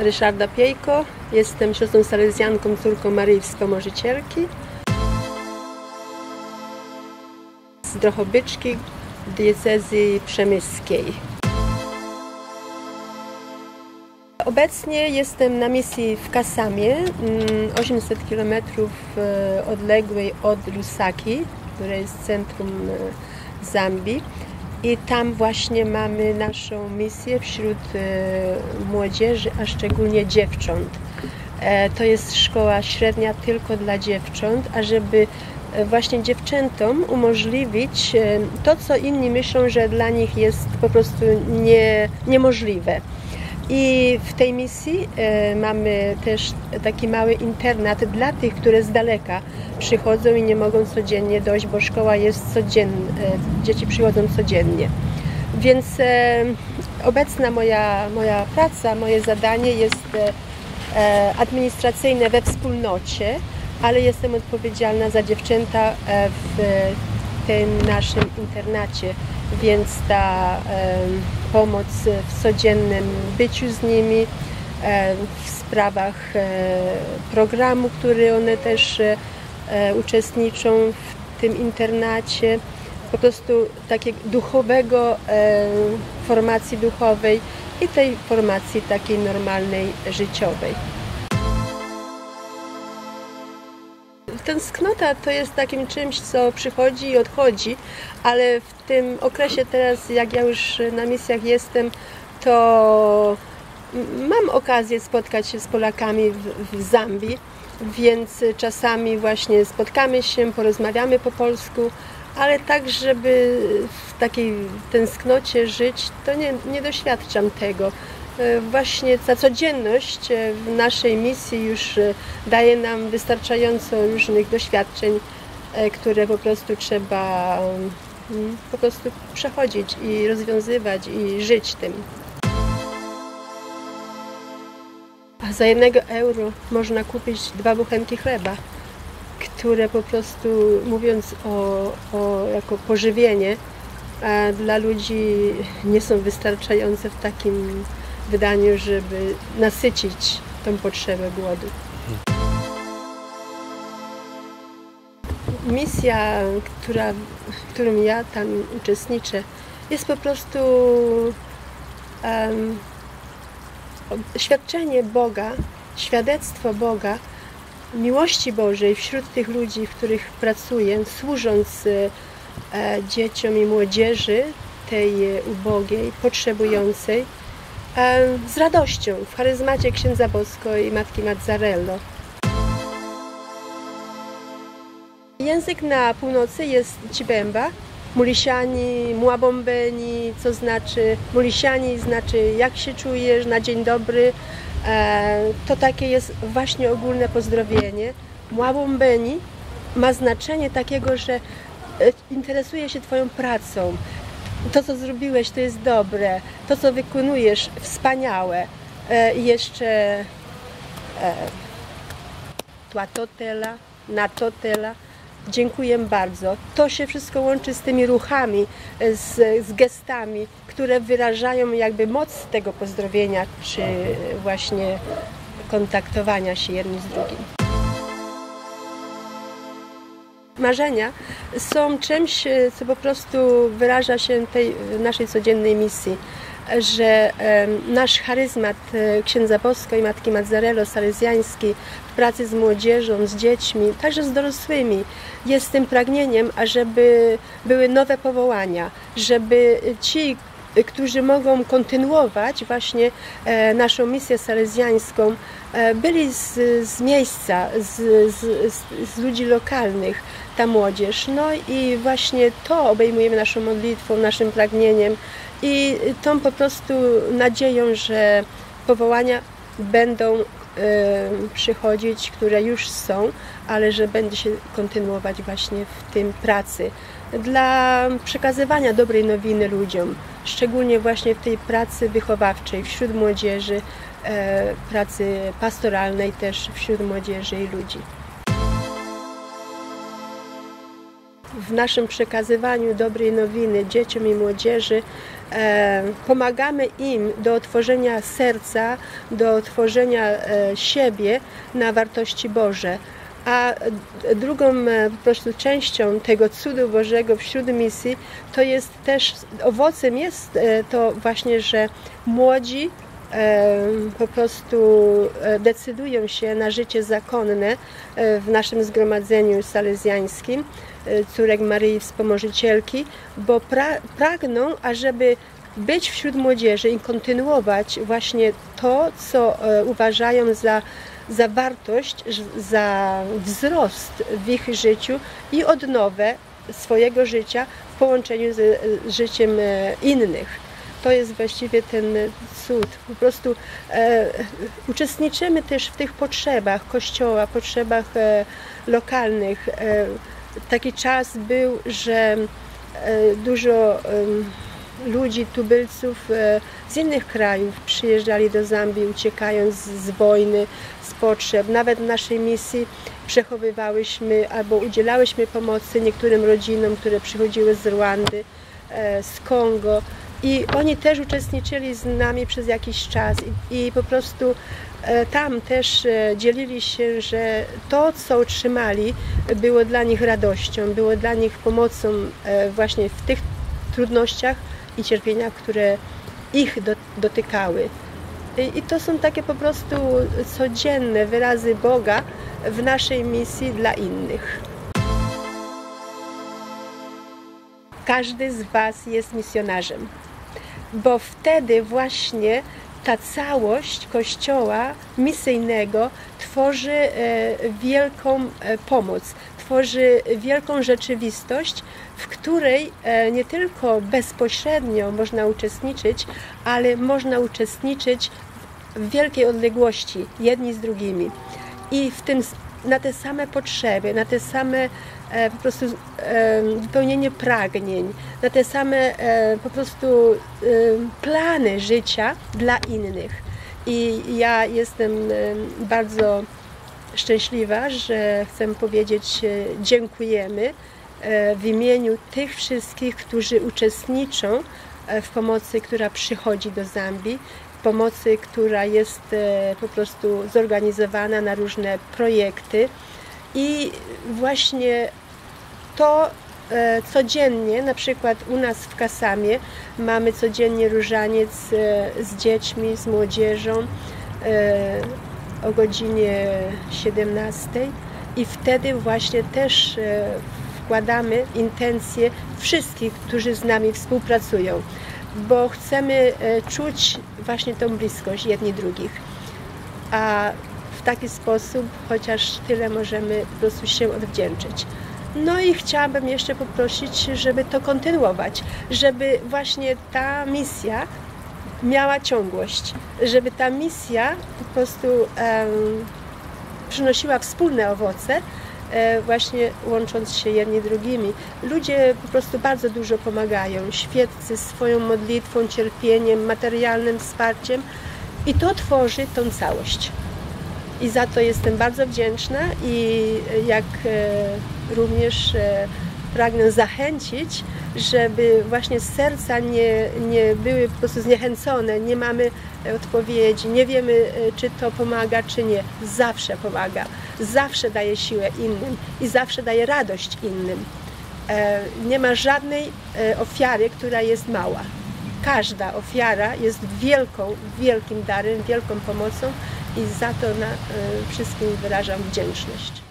Ryszarda Piejko, jestem siostrą salezjanką, córką Maryi Wspomożycielki z Drohobyczki, diecezji przemyskiej. Obecnie jestem na misji w Kasamie, 800 km odległej od Lusaki, które jest centrum e, Zambii. I tam właśnie mamy naszą misję wśród e, młodzieży, a szczególnie dziewcząt. E, to jest szkoła średnia tylko dla dziewcząt, a żeby właśnie dziewczętom umożliwić to, co inni myślą, że dla nich jest po prostu nie, niemożliwe. I w tej misji e, mamy też taki mały internat dla tych, które z daleka przychodzą i nie mogą codziennie dojść, bo szkoła jest codziennie, dzieci przychodzą codziennie. Więc e, obecna moja, moja praca, moje zadanie jest e, administracyjne we wspólnocie, ale jestem odpowiedzialna za dziewczęta w tym naszym internacie, więc ta pomoc w codziennym byciu z nimi, w sprawach programu, który one też uczestniczą w tym internacie, po prostu takiego duchowego formacji duchowej i tej formacji takiej normalnej, życiowej. Tęsknota to jest takim czymś, co przychodzi i odchodzi, ale w tym okresie teraz, jak ja już na misjach jestem, to mam okazję spotkać się z Polakami w, w Zambii, więc czasami właśnie spotkamy się, porozmawiamy po polsku, ale tak, żeby w takiej tęsknocie żyć, to nie, nie doświadczam tego. E, właśnie ta codzienność e, w naszej misji już e, daje nam wystarczająco różnych doświadczeń, które po prostu trzeba mm, po prostu przechodzić i rozwiązywać i żyć tym. A za jednego euro można kupić dwa buchenki chleba, które po prostu mówiąc o, o jako pożywienie, dla ludzi nie są wystarczające w takim wydaniu, żeby nasycić tą potrzebę głodu. Misja, która, w którym ja tam uczestniczę, jest po prostu um, świadczenie Boga, świadectwo Boga, miłości Bożej wśród tych ludzi, w których pracuję, służąc e, dzieciom i młodzieży tej ubogiej, potrzebującej z radością w charyzmacie księdza Bosko i matki Mazzarello. Język na północy jest Cibemba, Mulisiani, Muabombeni, co znaczy Mulisiani znaczy jak się czujesz, na dzień dobry. E, to takie jest właśnie ogólne pozdrowienie. Muabombeni ma znaczenie takiego, że e, interesuje się Twoją pracą, to, co zrobiłeś, to jest dobre, to, co wykonujesz, wspaniałe. E, jeszcze e, tłatotela, natotela. Dziękuję bardzo. To się wszystko łączy z tymi ruchami, z, z gestami, które wyrażają jakby moc tego pozdrowienia, czy właśnie kontaktowania się jednym z drugim marzenia są czymś, e, co po prostu wyraża się tej naszej codziennej misji że nasz charyzmat e, księdza Bosko i matki Mazzarello salezjański w pracy z młodzieżą, z dziećmi, także z dorosłymi jest tym pragnieniem, ażeby były nowe powołania, żeby ci, którzy mogą kontynuować właśnie e, naszą misję salezjańską, byli z, z miejsca, z, z, z ludzi lokalnych, ta młodzież. No i właśnie to obejmujemy naszą modlitwą, naszym pragnieniem i tą po prostu nadzieją, że powołania będą przychodzić, które już są, ale że będzie się kontynuować właśnie w tym pracy dla przekazywania dobrej nowiny ludziom, szczególnie właśnie w tej pracy wychowawczej wśród młodzieży, e, pracy pastoralnej też wśród młodzieży i ludzi. w naszym przekazywaniu dobrej nowiny dzieciom i młodzieży e, pomagamy im do otworzenia serca, do otworzenia e, siebie na wartości Boże. A drugą e, po prostu częścią tego cudu Bożego wśród misji to jest też, owocem jest e, to właśnie, że młodzi e, po prostu decydują się na życie zakonne w naszym zgromadzeniu salezjańskim, córek Maryi Wspomożycielki, bo pra pragną, ażeby być wśród młodzieży i kontynuować właśnie to, co uważają za za wartość, za wzrost w ich życiu i odnowę swojego życia w połączeniu z życiem e, innych. To jest właściwie ten cud. Po prostu e, uczestniczymy też w tych potrzebach Kościoła, potrzebach e, lokalnych. E, taki czas był, że e, dużo ludzi, tubylców e, z innych krajów przyjeżdżali do Zambii, uciekając z wojny, z potrzeb. Nawet w naszej misji przechowywałyśmy albo udzielałyśmy pomocy niektórym rodzinom, które przychodziły z Rwandy, e, z Kongo. I oni też uczestniczyli z nami przez jakiś czas i, po prostu e, tam też dzielili się, że to, co otrzymali, było dla nich radością, było dla nich pomocą właśnie w tych trudnościach, i cierpienia, które ich do, dotykały. I, I to są takie po prostu codzienne wyrazy Boga w naszej misji dla innych. Każdy z Was jest misjonarzem, bo wtedy właśnie ta całość Kościoła misyjnego tworzy e, wielką e, pomoc, tworzy wielką rzeczywistość, w której e, nie tylko bezpośrednio można uczestniczyć, ale można uczestniczyć w wielkiej odległości jedni z drugimi. I w tym na te same potrzeby, na te same e, po prostu e, wypełnienie pragnień, na te same po prostu plany życia dla innych. I ja jestem bardzo szczęśliwa, że chcę powiedzieć dziękujemy E, w imieniu tych wszystkich, którzy uczestniczą e, w pomocy, która przychodzi do Zambii, pomocy, która jest e, po prostu zorganizowana na różne projekty. I właśnie to codziennie, na przykład u nas w Kasamie mamy codziennie różaniec z dziećmi, z młodzieżą o godzinie 17 i wtedy właśnie też wkładamy intencje wszystkich, którzy z nami współpracują, bo chcemy e, czuć właśnie tą bliskość jedni drugich. A w taki sposób chociaż tyle możemy po prostu się odwdzięczyć. No i chciałabym jeszcze poprosić, żeby to kontynuować, żeby właśnie ta misja miała ciągłość, żeby ta misja po prostu przynosiła wspólne owoce, E, właśnie łącząc się jedni drugimi. Ludzie po prostu bardzo dużo pomagają. Świeccy swoją modlitwą, cierpieniem, materialnym wsparciem i to tworzy tą całość. I za to jestem bardzo wdzięczna i jak e, również e, pragnę zachęcić, żeby właśnie serca nie, nie były po prostu zniechęcone, nie mamy odpowiedzi, nie wiemy, e, czy to pomaga, czy nie. Zawsze pomaga, zawsze daje siłę innym i zawsze daje radość innym. E, nie ma żadnej e, ofiary, która jest mała. Każda ofiara jest wielką, wielkim darem, wielką pomocą i za to na wszystkim wyrażam wdzięczność.